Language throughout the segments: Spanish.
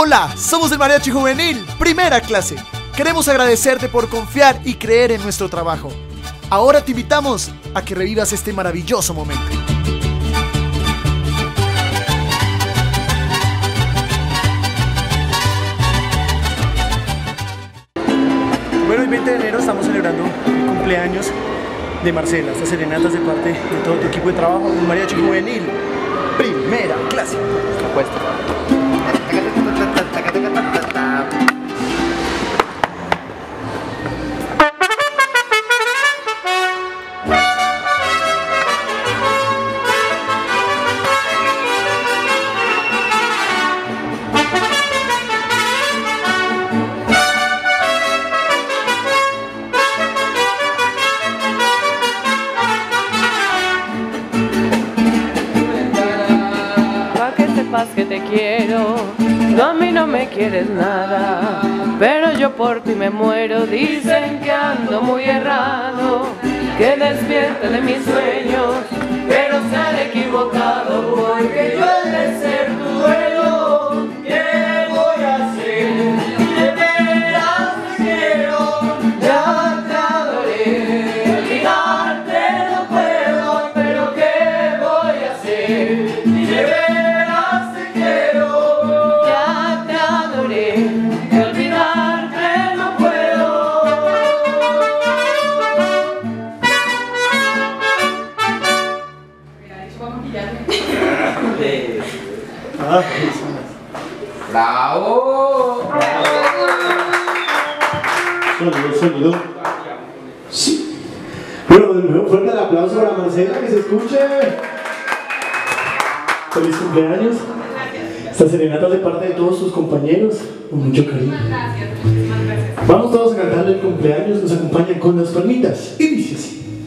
Hola, somos el Mariachi Juvenil, primera clase. Queremos agradecerte por confiar y creer en nuestro trabajo. Ahora te invitamos a que revivas este maravilloso momento. Bueno, el 20 de enero estamos celebrando el cumpleaños de Marcela. Estas serenatas de parte de todo tu equipo de trabajo, un mariachi juvenil, primera clase. Apuesto. Te quiero, tú a mí no me quieres nada, pero yo por ti me muero, dicen que ando muy errado, que despierte de mis sueños, pero se han equivocado, porque yo he de ser tu dueño, Ah, ¡Bravo! Sonido, sonido. Sí. Bueno, de nuevo fuerte el aplauso para Marcela, que se escuche. Feliz cumpleaños. Esta serenata de parte de todos sus compañeros, con mucho cariño. Vamos todos a cantarle el cumpleaños, nos acompañan con las palmitas. Y dice así.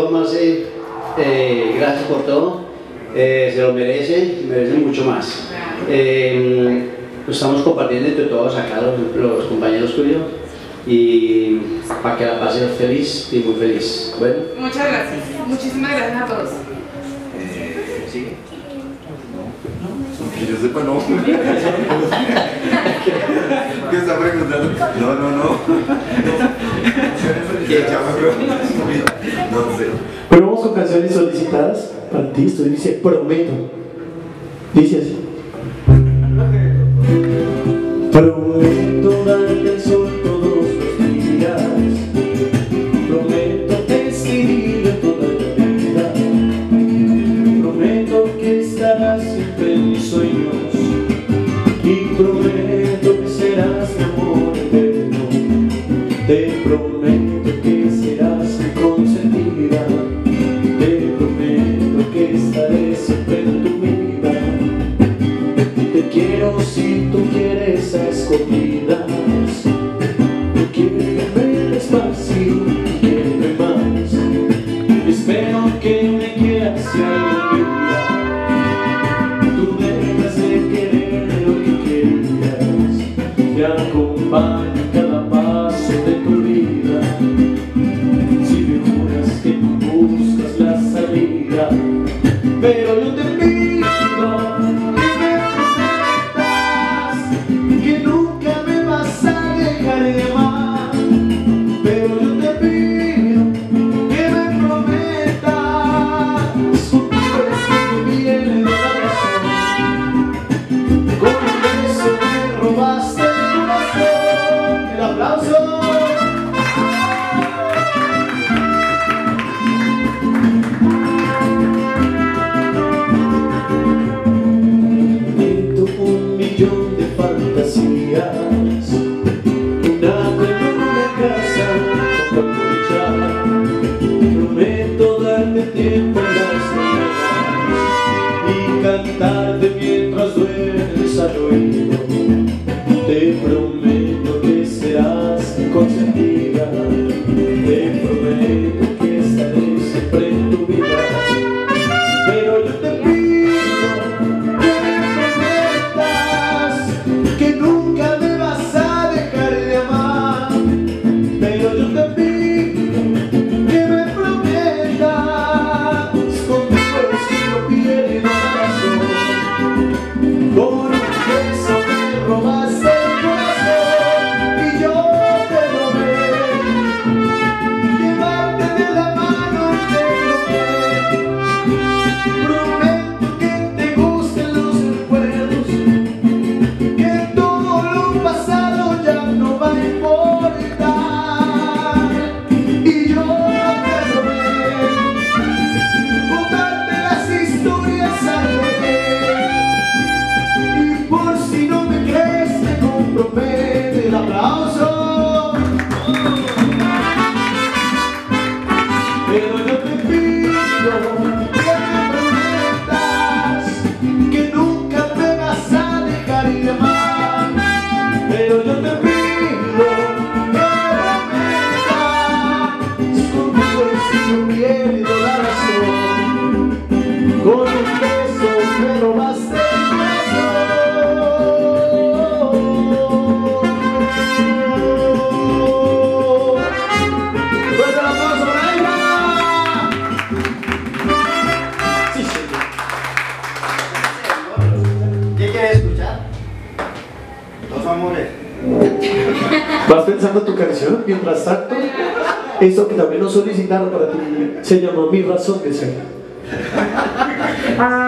Yo, Marce, eh, gracias por todo. Eh, se lo merece y merece mucho más. Eh, estamos compartiendo entre todos acá, los, los compañeros tuyos, y para que la pasen feliz y muy feliz. Bueno. Muchas gracias. Muchísimas gracias a todos. Eh, ¿Sí? Yo sepa no. ¿Qué está preguntando? No, no, no. Pero vamos con canciones solicitadas para ti. Esto dice prometo. Dice así. se llama Mi Razón de Ser. Ah,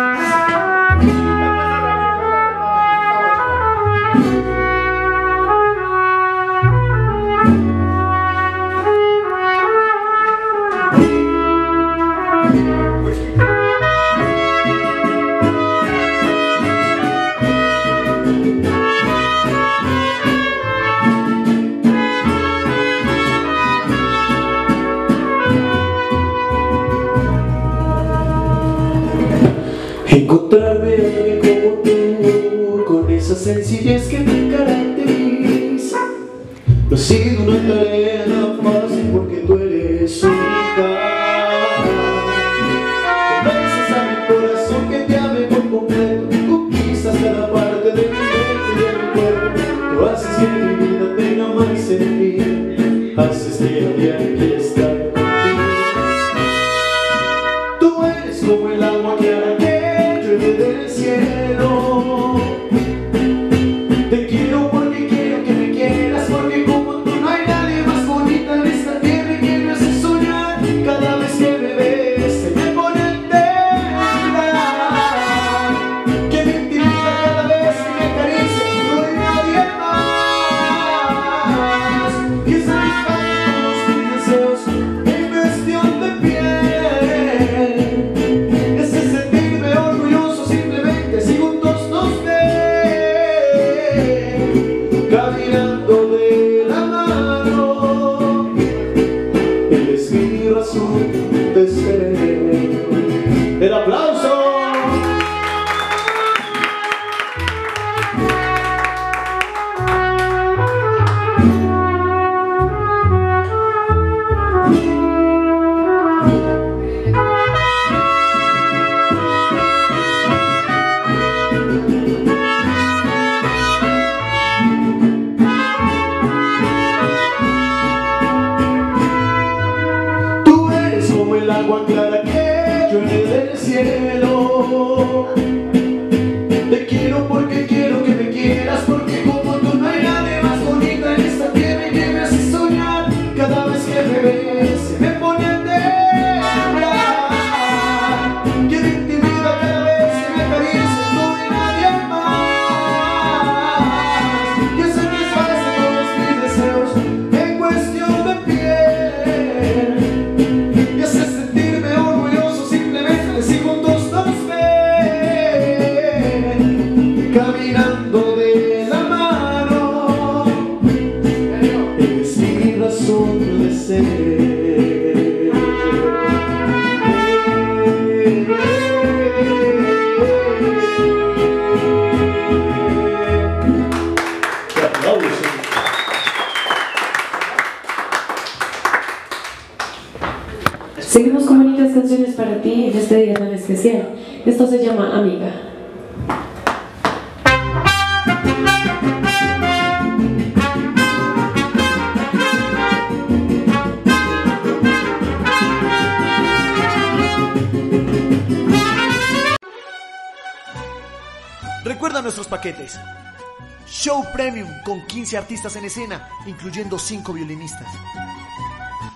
15 artistas en escena, incluyendo 5 violinistas.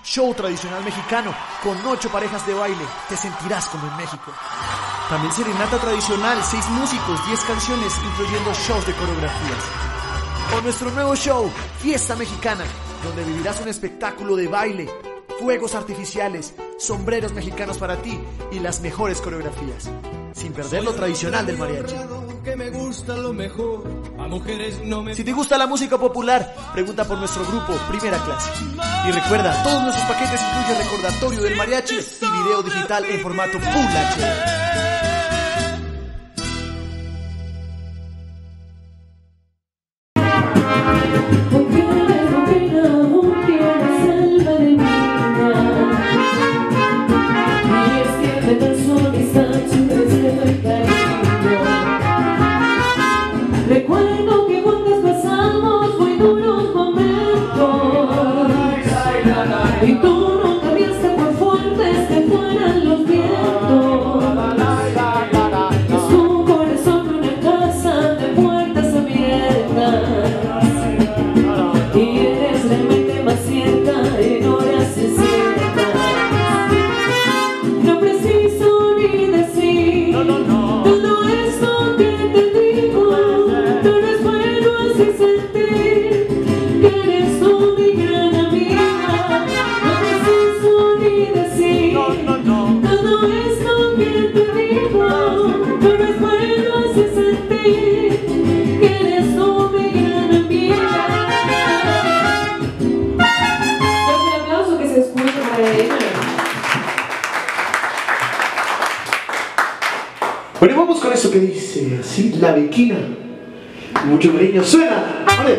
Show tradicional mexicano con 8 parejas de baile. Te sentirás como en México. También serenata tradicional, 6 músicos, 10 canciones, incluyendo shows de coreografías. O nuestro nuevo show, Fiesta Mexicana, donde vivirás un espectáculo de baile, fuegos artificiales, sombreros mexicanos para ti y las mejores coreografías. Sin perder lo tradicional del mariachi. Que me gusta lo mejor si te gusta la música popular, pregunta por nuestro grupo Primera Clase. Y recuerda, todos nuestros paquetes incluyen recordatorio del mariachi y video digital en formato Full HD. Bueno, vamos con eso que dice, así, la bequina. Mucho cariño, suena. ¡Olé!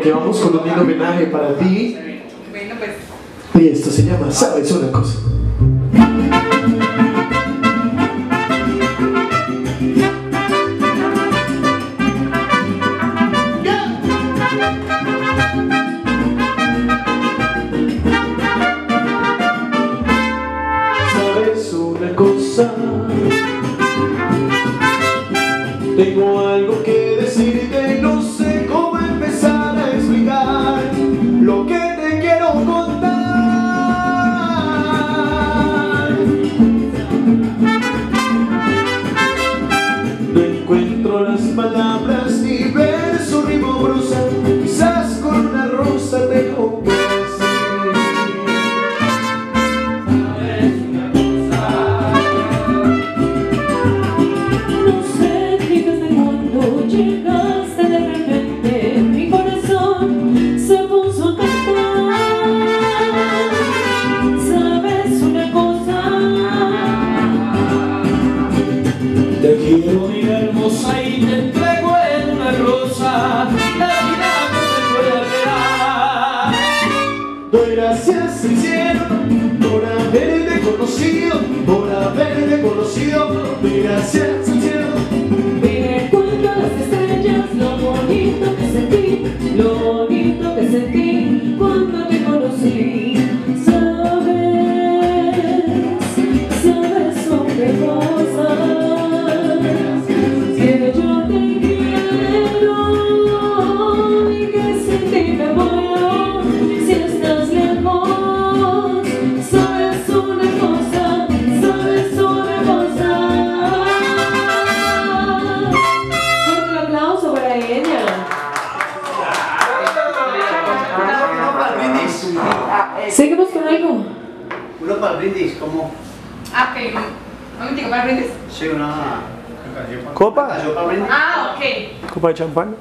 porque vamos con un lindo homenaje para ti. Bueno, pues. Y esto se llama ¿Sabes una cosa? vai te champanhe.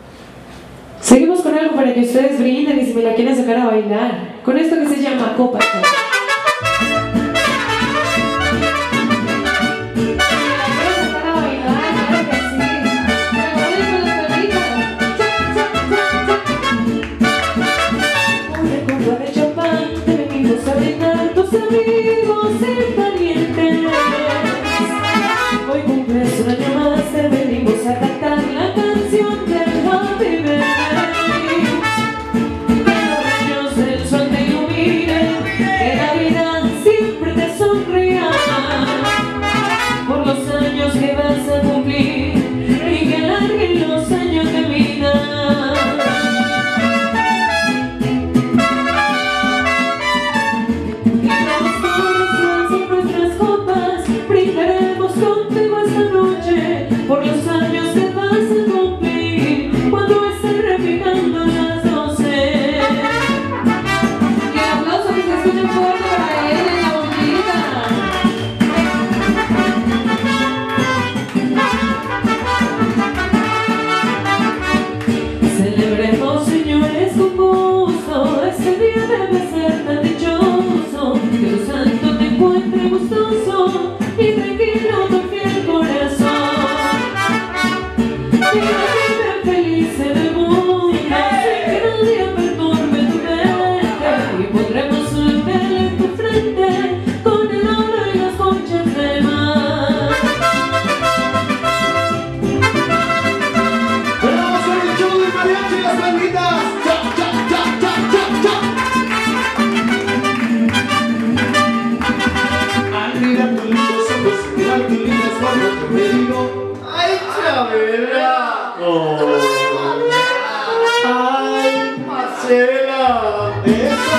revela eso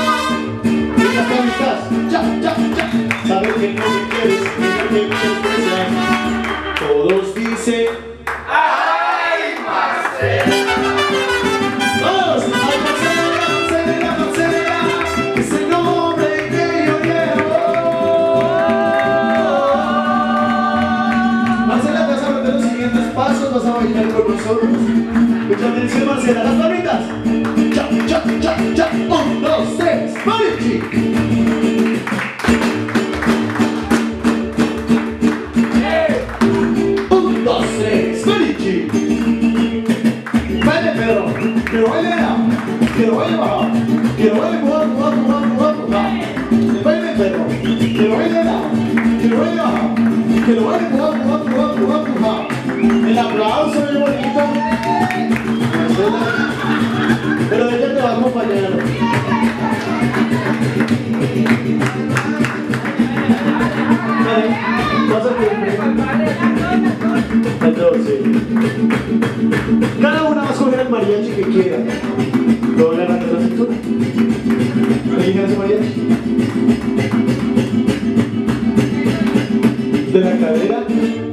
y camitas ya, ya, ya saber que no me quieres y no me quieres todos dicen que lo a empujar, empujar, empujar, empujar. El aplauso es bonito. Pero de te va compañero. Entonces, cada una va a escoger el mariachi que quiera. Dobla la cintura. ¿Qué mariachi? la cadera.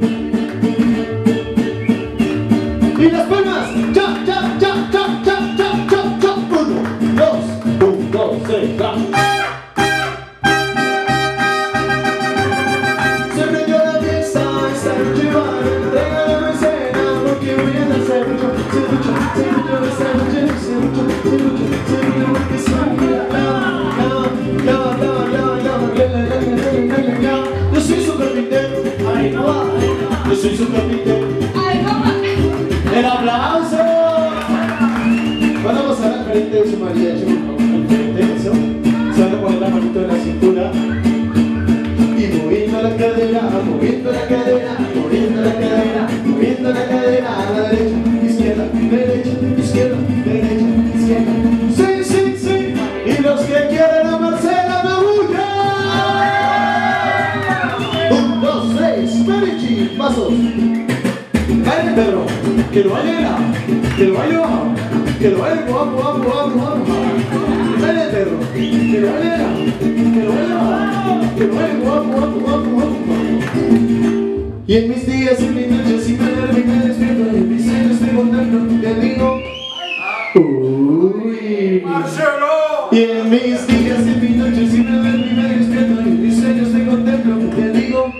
leyes que me mi noche Siempre dormí, me despierto y mis sueños te contemplo te digo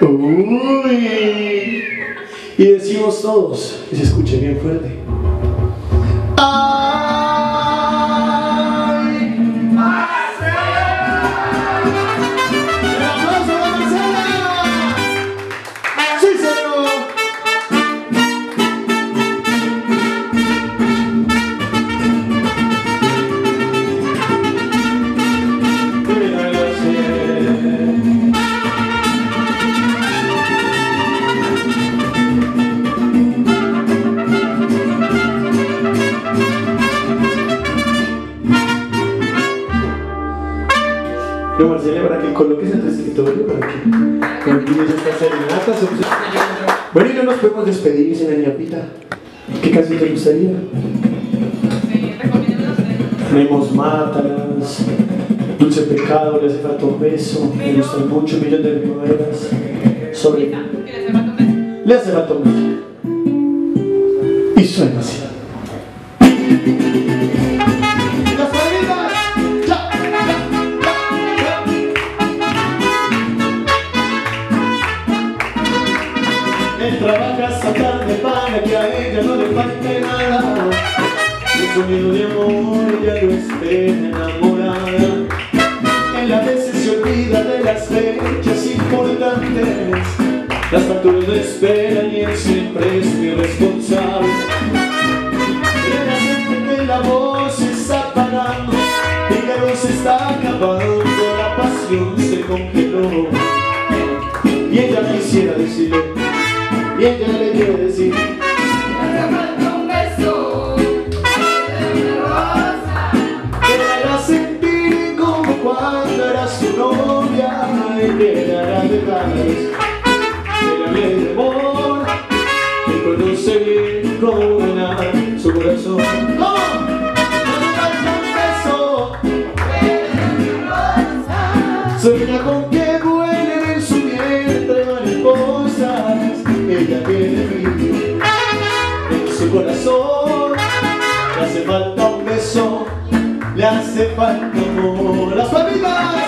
Uy. Y decimos todos, y se escuche bien fuerte. que coloques en tu escritorio para que olvides estas serenatas. Bueno, y no nos podemos despedir, señora Ñapita. ¿Qué canción te gustaría? Remos Mátalas, Dulce Pecado, Le hace falta un beso, Me gustan mucho, Millones de Primaveras, Sobre. Le hace falta un beso. Y suena así. cerrando Mi calor se está acabando La pasión se congeló. Y ella quisiera decirle Y ella le falta amor. Las palmitas.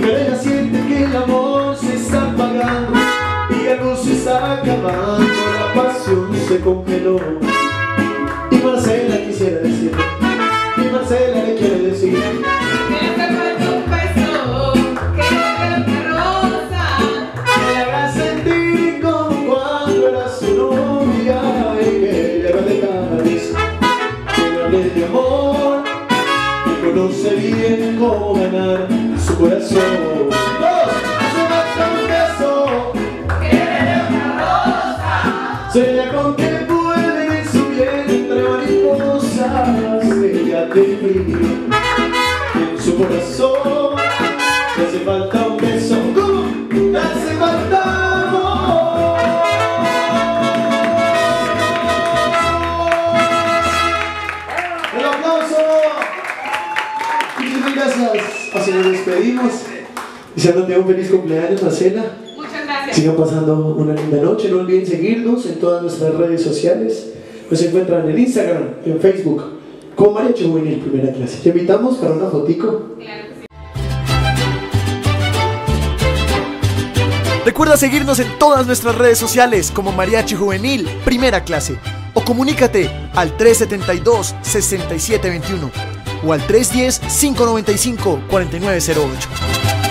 Pero siente que el amor se está apagando y la luz se está acabando, la pasión se congeló. Despedimos deseándote un feliz cumpleaños Marcela Muchas gracias. Sigan pasando una linda noche. No olviden seguirnos en todas nuestras redes sociales. Nos encuentran en Instagram, en Facebook, como Mariachi Juvenil Primera Clase. Te invitamos para una fotico. Recuerda seguirnos en todas nuestras redes sociales como Mariachi Juvenil Primera Clase o comunícate al 372-6721 o al 310-595-4908.